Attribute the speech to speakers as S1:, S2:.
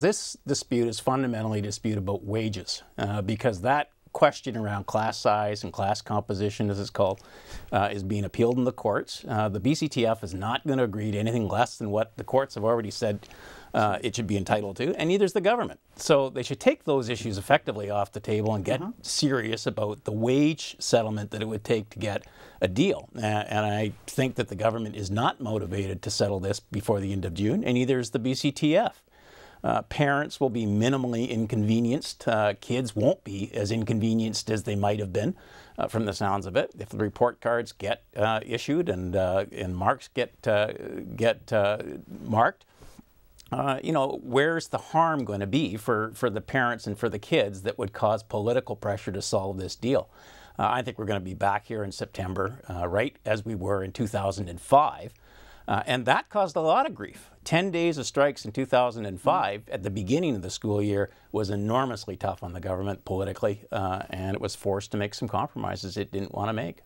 S1: This dispute is fundamentally a dispute about wages uh, because that question around class size and class composition, as it's called, uh, is being appealed in the courts. Uh, the BCTF is not going to agree to anything less than what the courts have already said uh, it should be entitled to, and neither is the government. So they should take those issues effectively off the table and get -huh. serious about the wage settlement that it would take to get a deal. and I think that the government is not motivated to settle this before the end of June, and neither is the BCTF. Uh, parents will be minimally inconvenienced. Uh, kids won't be as inconvenienced as they might have been uh, from the sounds of it. If the report cards get uh, issued and, uh, and marks get, uh, get marked, you know, where's the harm going to be for, for the parents and for the kids that would cause political pressure to solve this deal? I think we're going to be back here in September, right as we were in 2005. Uh, and that caused a lot of grief. 10 days of strikes in 2005 at the beginning of the school year was enormously tough on the government politically, uh, and it was forced to make some compromises it didn't want to make.